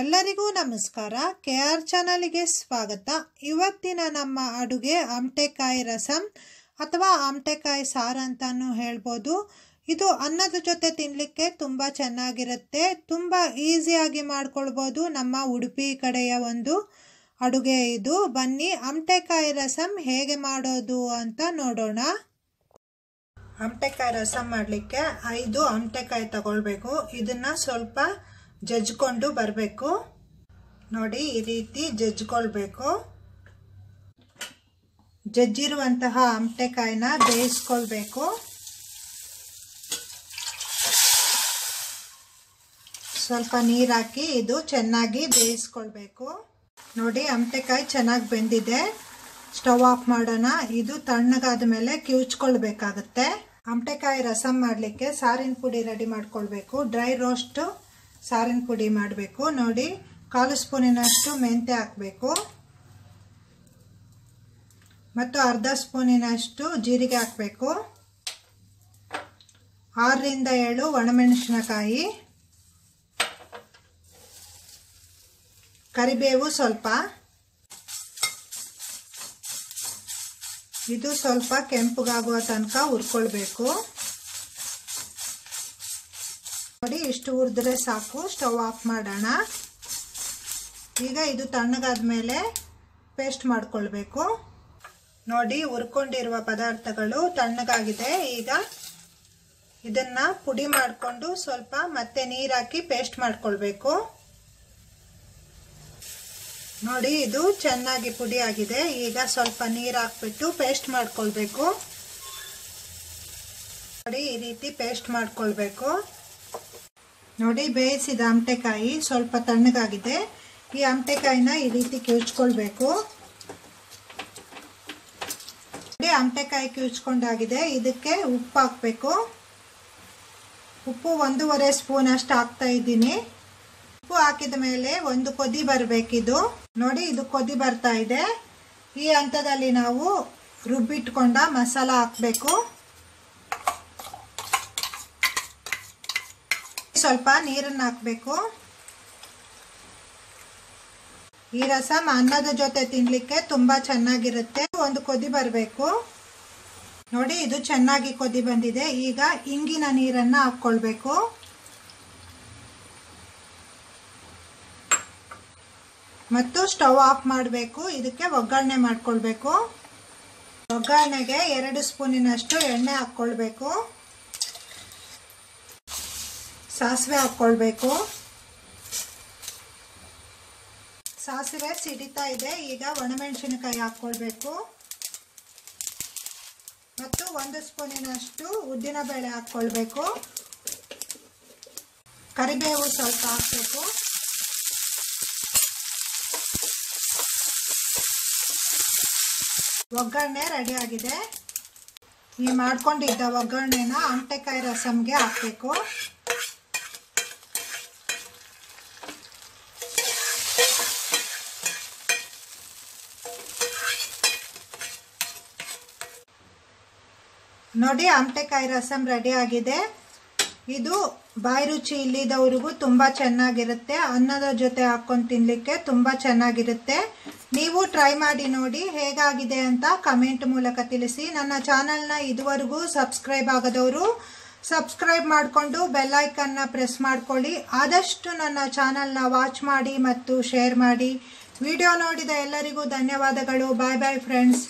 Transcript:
ಎಲ್ಲರಿಗೂ ನಮಸ್ಕಾರ. K R ಚಾನಲ್ಗೆ ಸ್ವಾಗತ. ಇವತ್ತಿನ ನಮ್ಮ ಅಡುಗೆ ಆಮ್ಟೆಕಾಯಿ ರಸಂ ಅಥವಾ ಆಮ್ಟೆಕಾಯಿ ಸಾರು ಅಂತಾನು ಹೇಳ್ಬೋದು. ಇದು ಅನ್ನದ ಜೊತೆ ತಿನ್ನಲಿಕ್ಕೆ ತುಂಬ ಚೆನ್ನಾಗಿರುತ್ತೆ. ತುಂಬ ಈಸಿಯಾಗಿ ಮಾಡ್ಕೊಳ್ಬೋದು ನಮ್ಮ ಉಡುಪಿ ಕಡೆಯ ಒಂದು ಅಡುಗೆ ಇದು. ಬನ್ನಿ, ಆಮ್ಟೆಕಾಯಿ ರಸಂ ಹೇಗೆ ಮಾಡೋದು ಅಂತ ನೋಡೋಣ. ಆಮ್ಟೆಕಾಯಿ ರಸಂ ಮಾಡಲಿಕ್ಕೆ ಐದು ಆಮ್ಟೆಕಾಯಿ ತಗೊಳ್ಬೇಕು. ಇದನ್ನು ಸ್ವಲ್ಪ ಜಜ್ಕೊಂಡು ಬರಬೇಕು. ನೋಡಿ, ಈ ರೀತಿ ಜಜ್ಕೊಳ್ಬೇಕು. ಜಜ್ಜಿರುವಂತಹ ಅಮಟೆಕಾಯಿನ ಬೇಯಿಸ್ಕೊಳ್ಬೇಕು. ಸ್ವಲ್ಪ ನೀರಾಕಿ ಇದು ಚೆನ್ನಾಗಿ ಬೇಯಿಸ್ಕೊಳ್ಬೇಕು. ನೋಡಿ ಅಮಟೆಕಾಯಿ ಚೆನ್ನಾಗಿ ಬೆಂದಿದೆ. ಸ್ಟವ್ ಆಫ್ ಮಾಡೋಣ. ಇದು ತಣ್ಣಗಾದ ಮೇಲೆ ಕಿವುಚ್ಕೊಳ್ಬೇಕಾಗತ್ತೆ. ಅಮಟೆಕಾಯಿ ರಸಂ ಮಾಡಲಿಕ್ಕೆ ಸಾರಿನ ಪುಡಿ ರೆಡಿ ಮಾಡ್ಕೊಳ್ಬೇಕು. ಡ್ರೈ ರೋಸ್ಟ್ ಸಾರಿನ ಪುಡಿ ಮಾಡಬೇಕು. ನೋಡಿ, ಕಾಲು ಸ್ಪೂನಿನಷ್ಟು ಮೆಂತ್ಯ ಹಾಕಬೇಕು. ಮತ್ತು ಅರ್ಧ ಸ್ಪೂನಿನಷ್ಟು ಜೀರಿಗೆ ಹಾಕಬೇಕು. ಆರರಿಂದ ಏಳು ಒಣಮೆಣಸಿನಕಾಯಿ. ಕರಿಬೇವು ಸ್ವಲ್ಪ. ಇದು ಸ್ವಲ್ಪ ಕೆಂಪುಗಾಗುವ ತನಕ ಹುರ್ಕೊಳ್ಬೇಕು. ನೋಡಿ ಇಷ್ಟು ಹುರಿದ್ರೆ ಸಾಕು, ಸ್ಟವ್ ಆಫ್ ಮಾಡೋಣ. ಈಗ ಇದು ತಣ್ಣಗಾದ ಮೇಲೆ ಪೇಸ್ಟ್ ಮಾಡ್ಕೊಳ್ಬೇಕು. ನೋಡಿ, ಹುರ್ಕೊಂಡಿರುವ ಪದಾರ್ಥಗಳು ತಣ್ಣಗಾಗಿದೆ. ಈಗ ಇದನ್ನ ಪುಡಿ ಮಾಡಿಕೊಂಡು ಸ್ವಲ್ಪ ಮತ್ತೆ ನೀರಾಕಿ ಪೇಸ್ಟ್ ಮಾಡ್ಕೊಳ್ಬೇಕು. ನೋಡಿ, ಇದು ಚೆನ್ನಾಗಿ ಪುಡಿ ಆಗಿದೆ. ಈಗ ಸ್ವಲ್ಪ ನೀರು ಹಾಕ್ಬಿಟ್ಟು ಪೇಸ್ಟ್ ಮಾಡ್ಕೊಳ್ಬೇಕು. ನೋಡಿ, ಈ ರೀತಿ ಪೇಸ್ಟ್ ಮಾಡ್ಕೊಳ್ಬೇಕು. ನೋಡಿ, ಬೇಯಿಸಿದ ಆಮಟೆಕಾಯಿ ಸ್ವಲ್ಪ ತಣ್ಣಗಾಗಿದೆ. ಈ ಆಮಟೆಕಾಯಿನ ಈ ರೀತಿ ಕಿವುಚ್ಕೊಳ್ಬೇಕು. ನೋಡಿ, ಆಮಟೆಕಾಯಿ ಕಿವುಚ್ಕೊಂಡಾಗಿದೆ. ಇದಕ್ಕೆ ಉಪ್ಪು ಹಾಕಬೇಕು. ಉಪ್ಪು ಒಂದೂವರೆ ಸ್ಪೂನ್ ಅಷ್ಟು ಹಾಕ್ತಾ ಇದ್ದೀನಿ. ಉಪ್ಪು ಹಾಕಿದ ಮೇಲೆ ಒಂದು ಕೊದಿ ಬರಬೇಕಿದು. ನೋಡಿ, ಇದು ಕೊದಿ ಬರ್ತಾ ಇದೆ. ಈ ಹಂತದಲ್ಲಿ ನಾವು ರುಬ್ಬಿಟ್ಕೊಂಡ ಮಸಾಲ ಹಾಕಬೇಕು. ಸ್ವಲ್ಪ ನೀರನ್ನು ಹಾಕಬೇಕು. ಈ ರಸಂ ಅನ್ನದ ಜೊತೆ ತಿನ್ನಲಿಕ್ಕೆ ತುಂಬ ಚೆನ್ನಾಗಿರುತ್ತೆ. ಒಂದು ಕೊದಿ ಬರಬೇಕು. ನೋಡಿ, ಇದು ಚೆನ್ನಾಗಿ ಕೊದಿ ಬಂದಿದೆ. ಈಗ ಇಂಗಿನ ನೀರನ್ನು ಹಾಕ್ಕೊಳ್ಬೇಕು. ಮತ್ತು ಸ್ಟವ್ ಆಫ್ ಮಾಡಬೇಕು. ಇದಕ್ಕೆ ಒಗ್ಗರಣೆ ಮಾಡ್ಕೊಳ್ಬೇಕು. ಒಗ್ಗರಣೆಗೆ ಎರಡು ಸ್ಪೂನಿನಷ್ಟು ಎಣ್ಣೆ ಹಾಕ್ಕೊಳ್ಬೇಕು. ಸಾಸಿವೆ ಹಾಕ್ಕೊಳ್ಬೇಕು. ಸಾಸಿವೆ ಸಿಡಿತಾ ಇದೆ. ಈಗ ಒಣಮೆಣಸಿನಕಾಯಿ ಹಾಕ್ಕೊಳ್ಬೇಕು. ಮತ್ತು ಒಂದು ಸ್ಪೂನಿನಷ್ಟು ಉದ್ದಿನ ಬೇಳೆ ಹಾಕ್ಕೊಳ್ಬೇಕು. ಕರಿಬೇವು ಸ್ವಲ್ಪ ಹಾಕಬೇಕು. ಒಗ್ಗರಣೆ ರೆಡಿ ಆಗಿದೆ. ಈ ಮಾಡ್ಕೊಂಡಿದ್ದ ಒಗ್ಗರಣೆನ ಅಂಟೆಕಾಯಿ ರಸಮ್ಗೆ ಹಾಕಬೇಕು. ನೋಡಿ ಆಮಟೆಕಾಯಿ ರಸಂ ರೆಡಿ ಆಗಿದೆ. ಇದು ಬಾಯಿ ರುಚಿ ಇಲ್ಲಿದವ್ರಿಗೂ ತುಂಬ ಚೆನ್ನಾಗಿರುತ್ತೆ. ಅನ್ನದ ಜೊತೆ ಹಾಕ್ಕೊಂಡು ತಿನ್ನಲಿಕ್ಕೆ ತುಂಬ ಚೆನ್ನಾಗಿರುತ್ತೆ. ನೀವು ಟ್ರೈ ಮಾಡಿ ನೋಡಿ ಹೇಗಾಗಿದೆ ಅಂತ ಕಮೆಂಟ್ ಮೂಲಕ ತಿಳಿಸಿ. ನನ್ನ ಚಾನಲ್ನ ಇದುವರೆಗೂ ಸಬ್ಸ್ಕ್ರೈಬ್ ಆಗದವರು ಸಬ್ಸ್ಕ್ರೈಬ್ ಮಾಡಿಕೊಂಡು ಬೆಲ್ಲೈಕನ್ನ ಪ್ರೆಸ್ ಮಾಡ್ಕೊಳ್ಳಿ. ಆದಷ್ಟು ನನ್ನ ಚಾನಲ್ನ ವಾಚ್ ಮಾಡಿ ಮತ್ತು ಶೇರ್ ಮಾಡಿ. ವಿಡಿಯೋ ನೋಡಿದ ಎಲ್ಲರಿಗೂ ಧನ್ಯವಾದಗಳು. ಬಾಯ್ ಬಾಯ್ ಫ್ರೆಂಡ್ಸ್